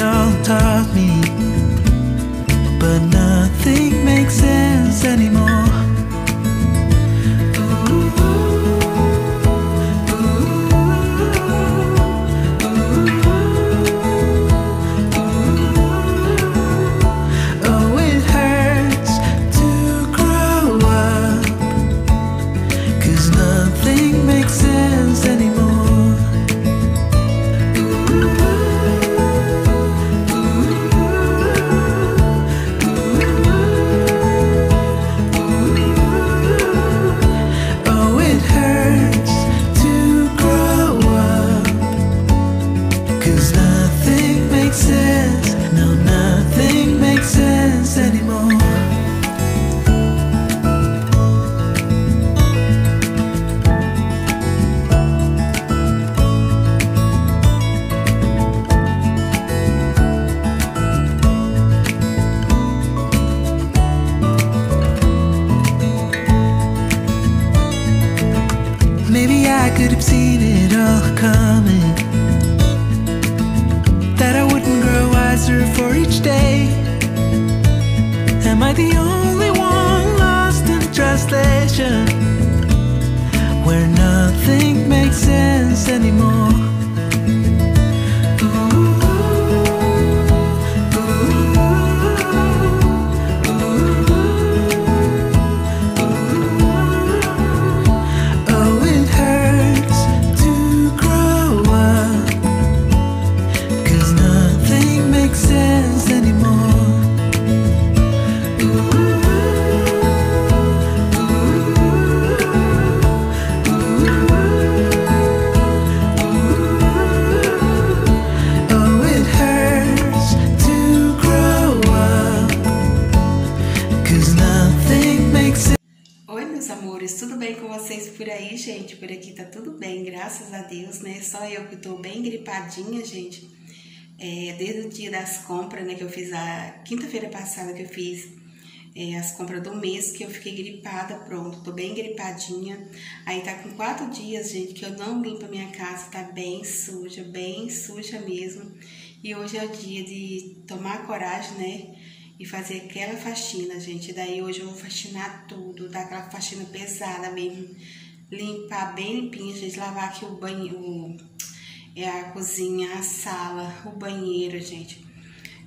they taught me. Eu que tô bem gripadinha, gente. É, desde o dia das compras, né? Que eu fiz a quinta-feira passada que eu fiz é, as compras do mês, que eu fiquei gripada, pronto, tô bem gripadinha. Aí tá com quatro dias, gente, que eu não limpo a minha casa, tá bem suja, bem suja mesmo. E hoje é o dia de tomar coragem, né? e fazer aquela faxina, gente. Daí hoje eu vou faxinar tudo, dar aquela faxina pesada mesmo. Limpar bem limpinho, gente. Lavar aqui o banheiro, é a cozinha, a sala, o banheiro, gente.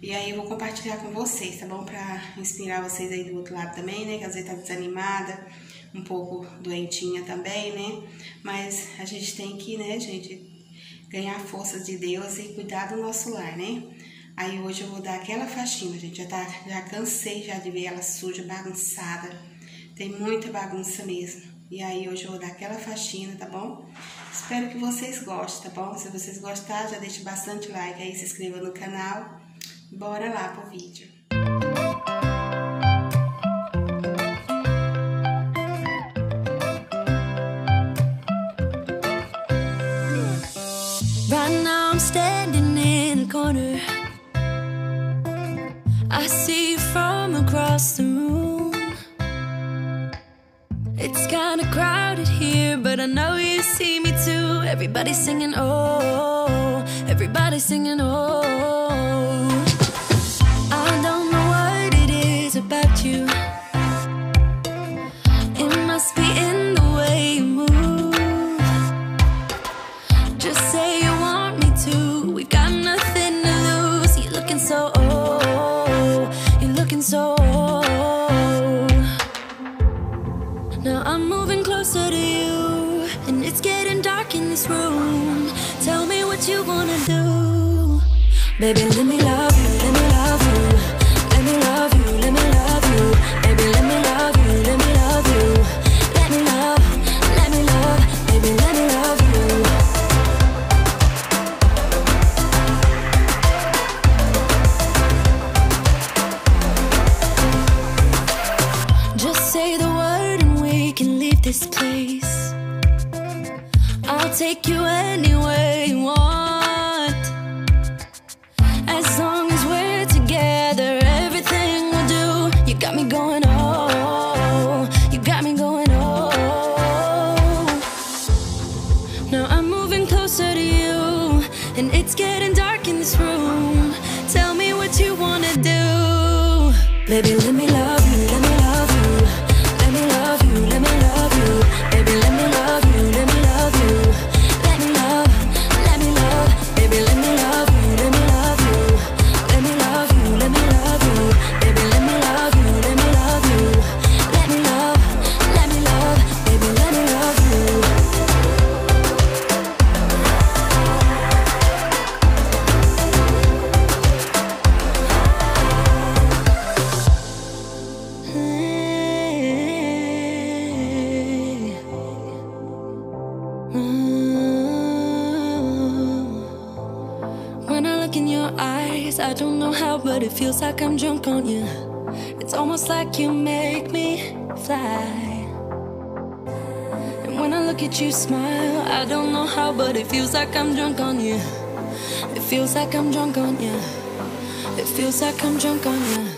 E aí eu vou compartilhar com vocês, tá bom? Pra inspirar vocês aí do outro lado também, né? Que às vezes tá desanimada, um pouco doentinha também, né? Mas a gente tem que, né, gente, ganhar forças de Deus e cuidar do nosso lar, né? Aí hoje eu vou dar aquela faxina, gente. Já, tá, já cansei já de ver ela suja, bagunçada. Tem muita bagunça mesmo. E aí hoje eu vou dar aquela faxina, tá bom? Espero que vocês gostem, tá bom? Se vocês gostarem, já deixe bastante like aí, se inscreva no canal. Bora lá pro vídeo. Right now I'm standing in a corner. I see you from across the room. It's kinda crowded here, but I know you see me Everybody's singing, oh, everybody's singing, oh. Baby. Let me love feels like I'm drunk on you. It's almost like you make me fly. And when I look at you smile, I don't know how, but it feels like I'm drunk on you. It feels like I'm drunk on you. It feels like I'm drunk on you.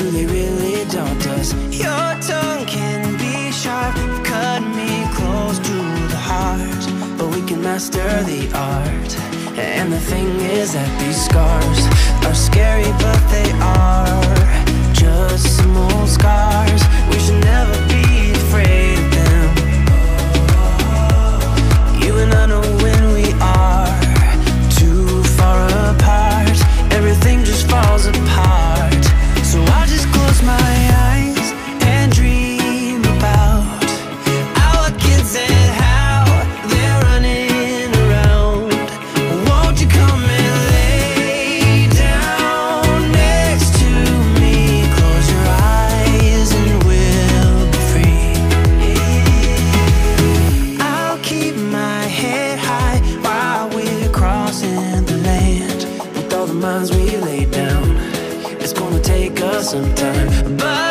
really, really don't Your tongue can be sharp. Cut me close to the heart. But we can master the art. And the thing is that these scars Are scary but they are Just small scars. minds we lay down. It's gonna take us some time, but.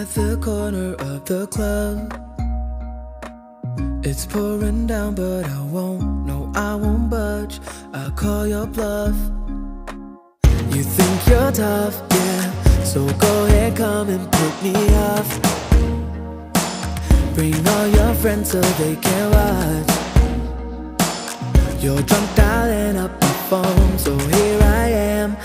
at the corner of the club. It's pouring down, but I won't, no, I won't budge. I call your bluff. You think you're tough, yeah. So go ahead, come and put me off. Bring all your friends so they can watch. You're drunk dialing up my phone, so here I am.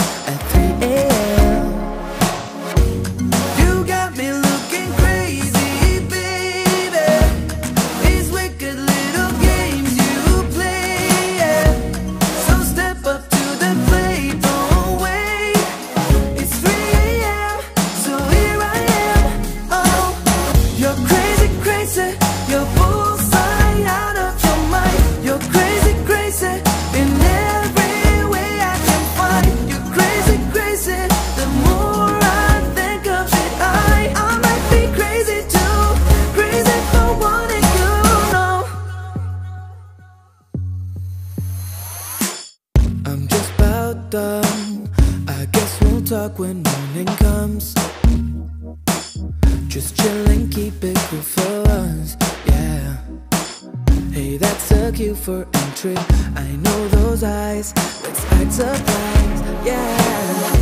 I guess we'll talk when morning comes. Just chill and keep it cool for us, yeah. Hey, that's a cue for entry. I know those eyes. Let's act surprised, yeah.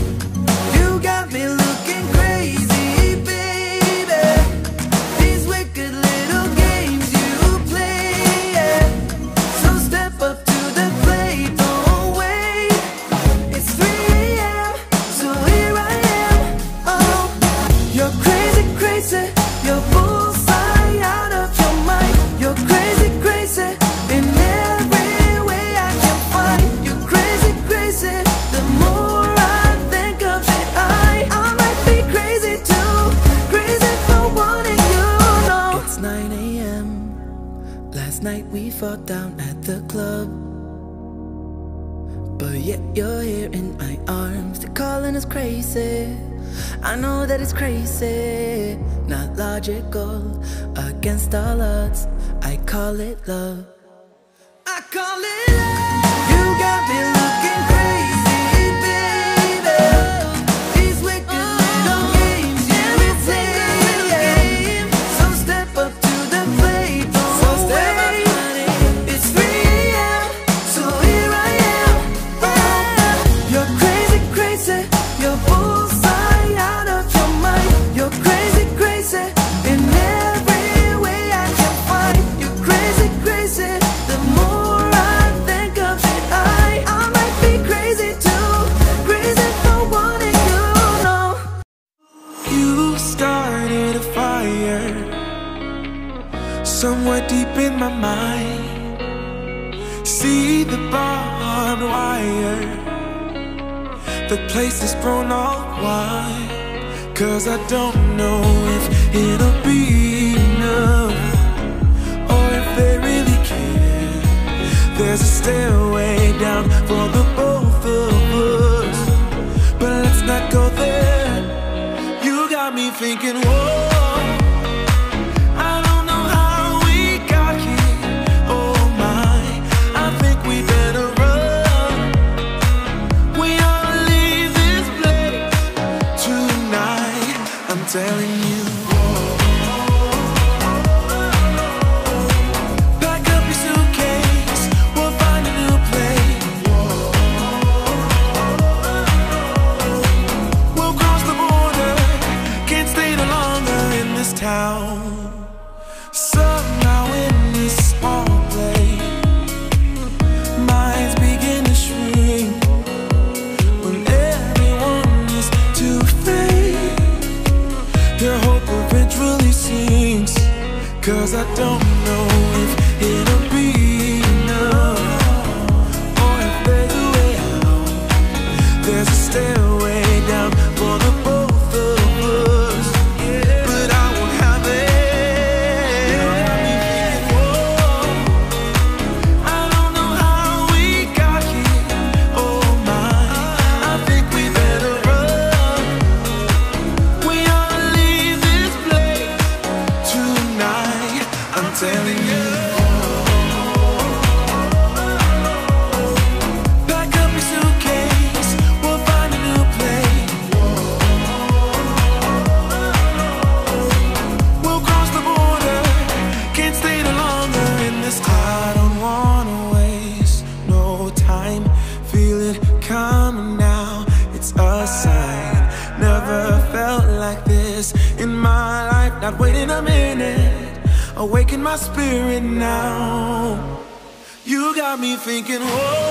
You got me looking crazy. You're here in my arms, they're calling us crazy. I know that it's crazy, not logical. Against all odds, I call it love. I call it. Cause I don't know thinking, whoa.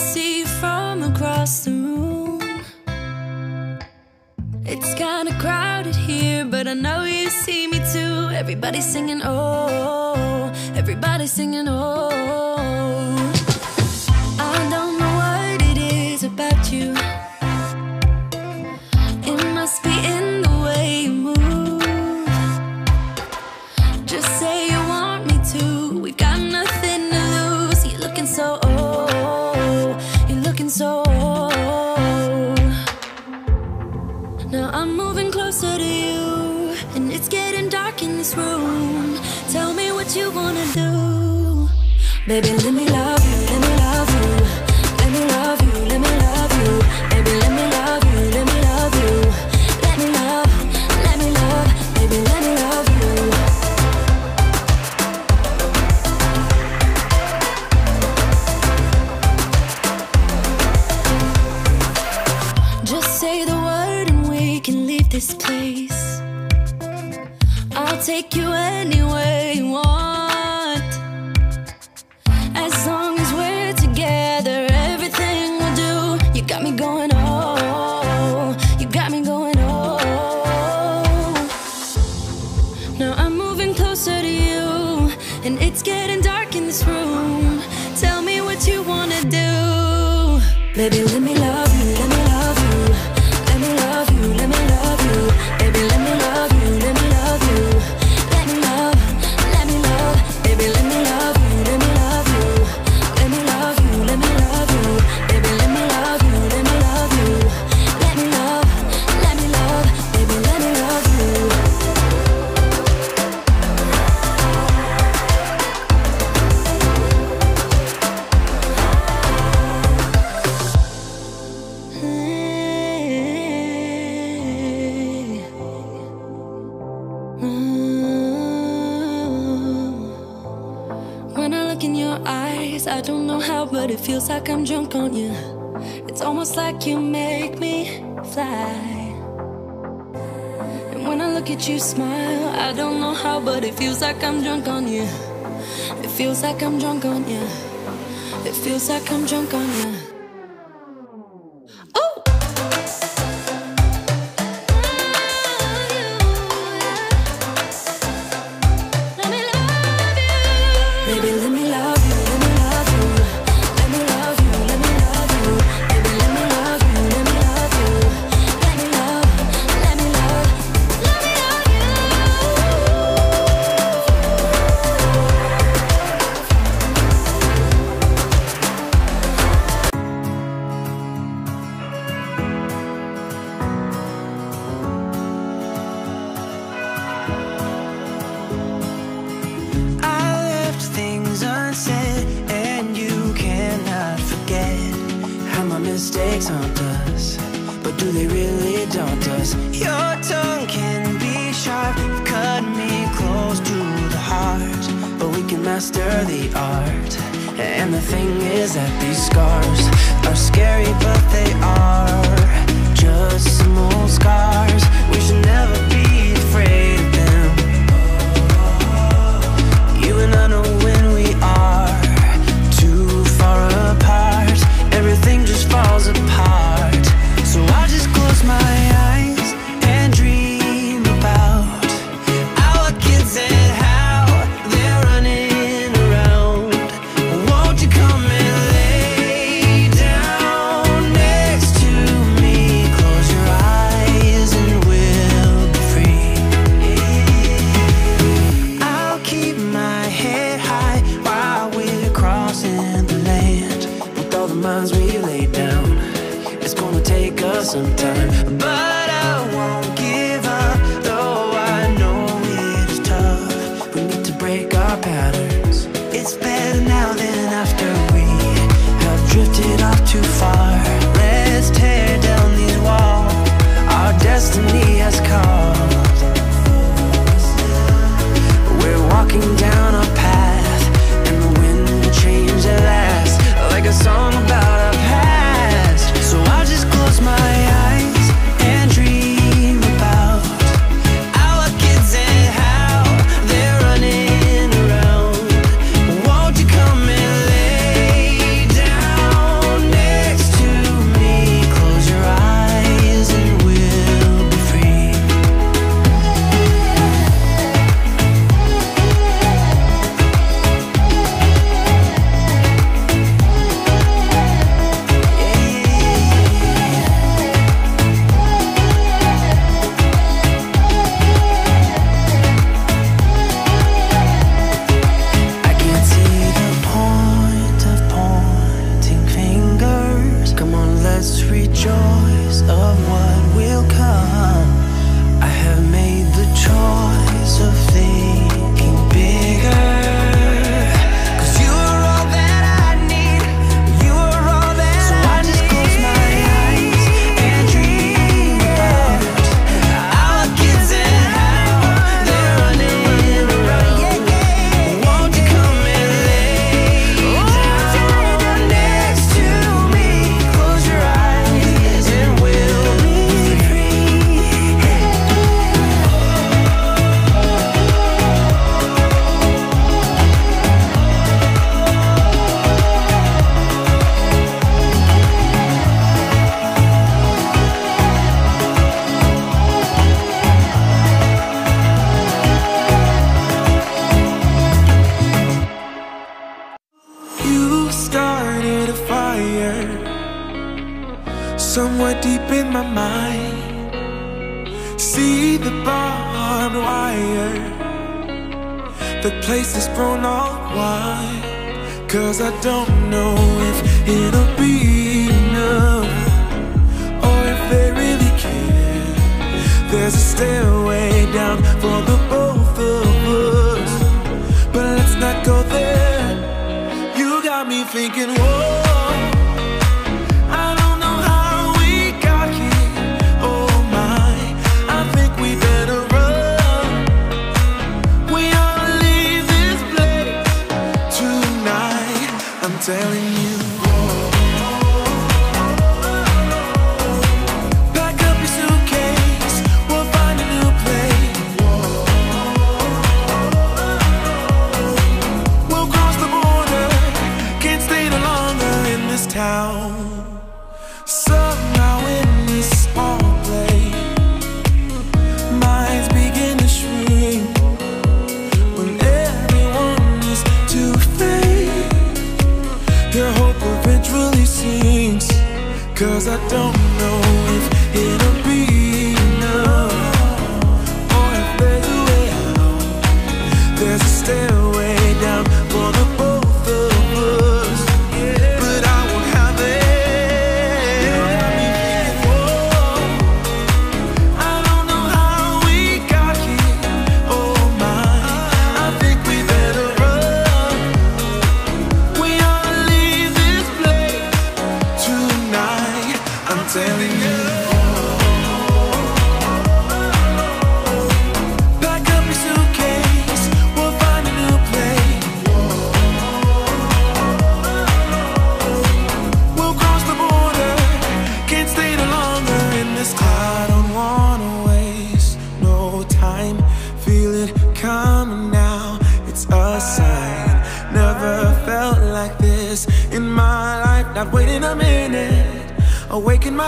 see from across the room. It's kinda crowded here, but I know you see me too. Everybody's singing, oh, everybody's singing, oh. Baby, let me love Maybe we know how, but it feels like I'm drunk on you. It feels like I'm drunk on you. It feels like I'm drunk on you.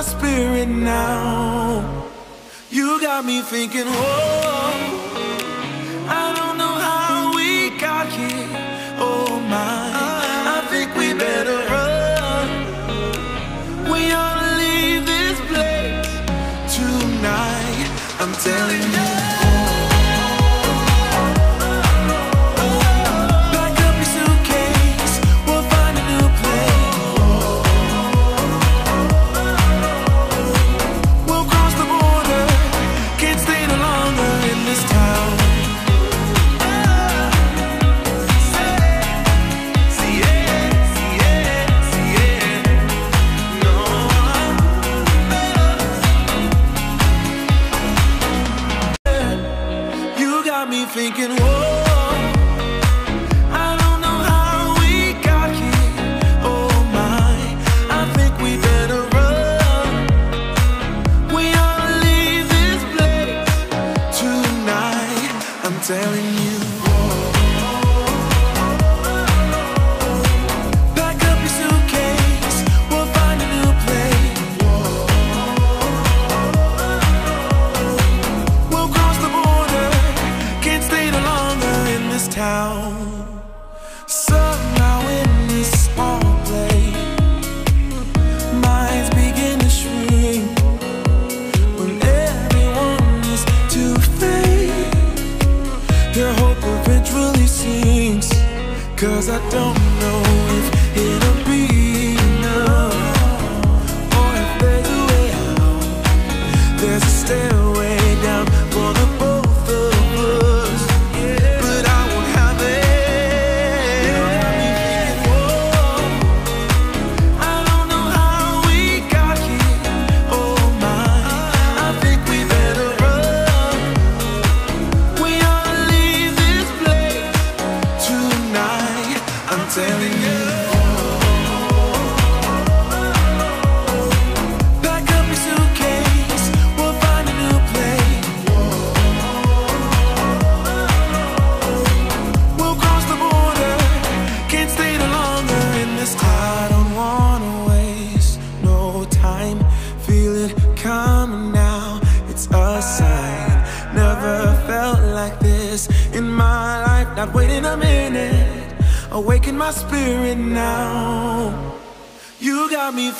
Spirit now. You got me thinking, whoa. Thinking,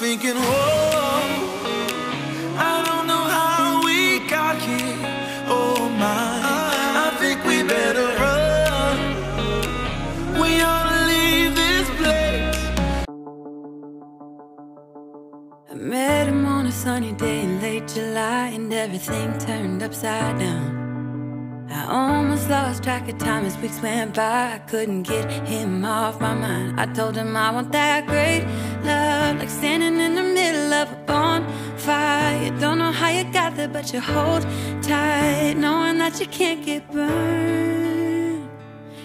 thinking, whoa, I don't know how we got here. Oh my, I think we better run. We ought to leave this place. I met him on a sunny day in late July, and everything turned upside down. I almost lost track of time as weeks went by. I couldn't get him off my mind. I told him I want that great love like standing in the middle of a bonfire. Don't know how you got there, but you hold tight, knowing that you can't get burned.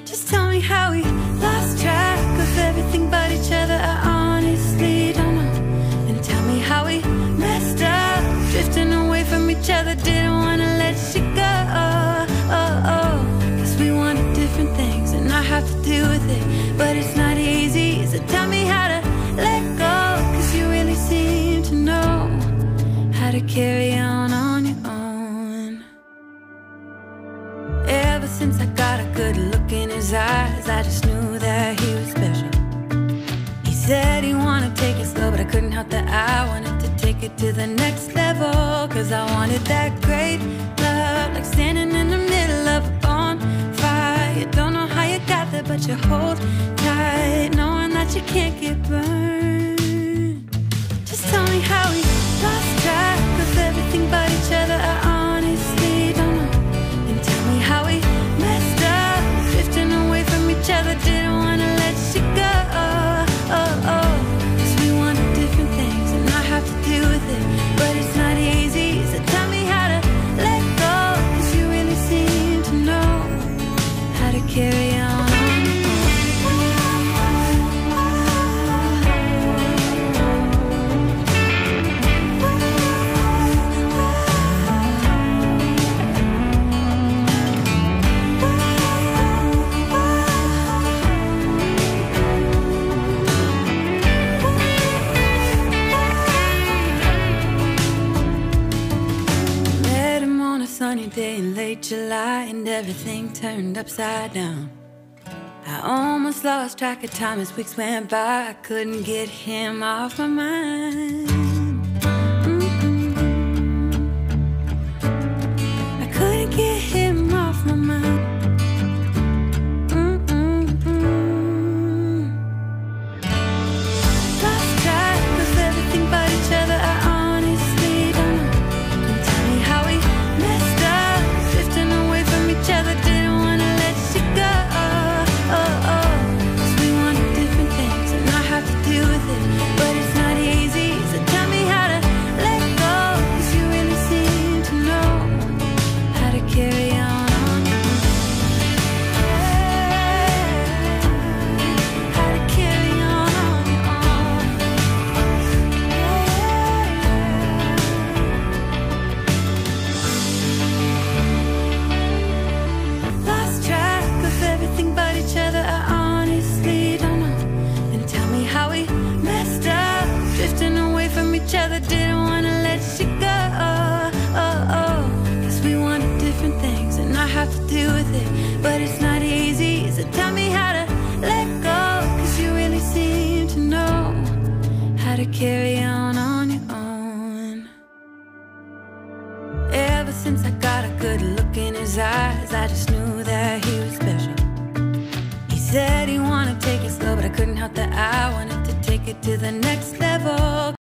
Just tell me how we lost track of everything but each other. I honestly don't know. And tell me how we messed up, drifting away from each other. Didn't wanna let you go. Oh, oh. oh. Cause we wanted different things, and I have to deal with it. But it's not easy, carry on on your own. Ever since I got a good look in his eyes, I just knew that he was special. He said he wanted to take it slow, but I couldn't help that I wanted to take it to the next level. Cause I wanted that great love, like standing in the middle of a bonfire. Don't know how you got there, but you hold tight, knowing that you can't get burned. Just tell me how of everything but each other. I honestly upside down. I almost lost track of time as weeks went by. I couldn't get him off my mind.